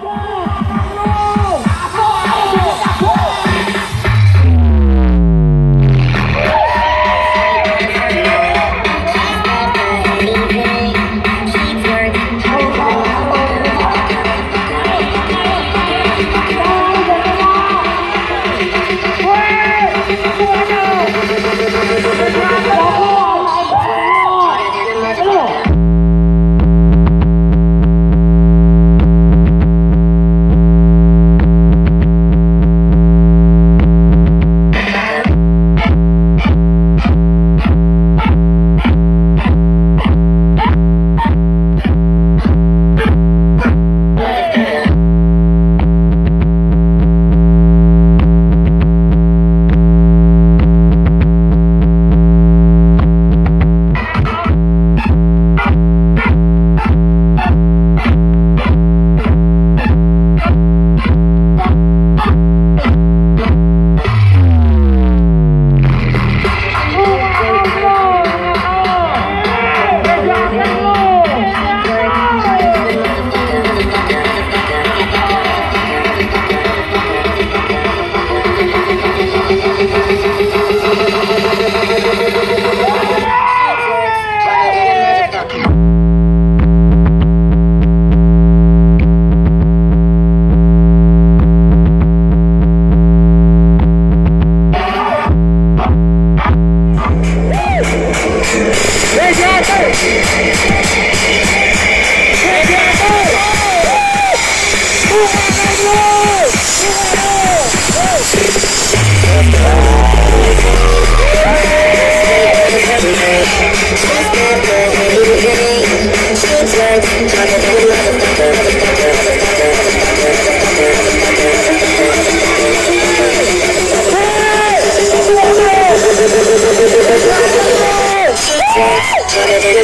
Yeah.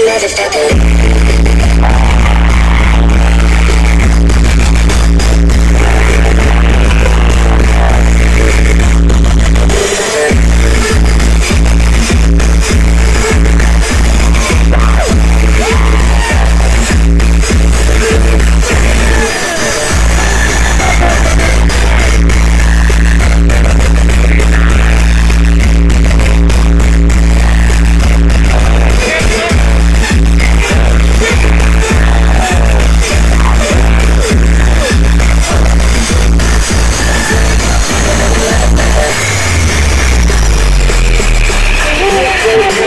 Motherfucker Yeah.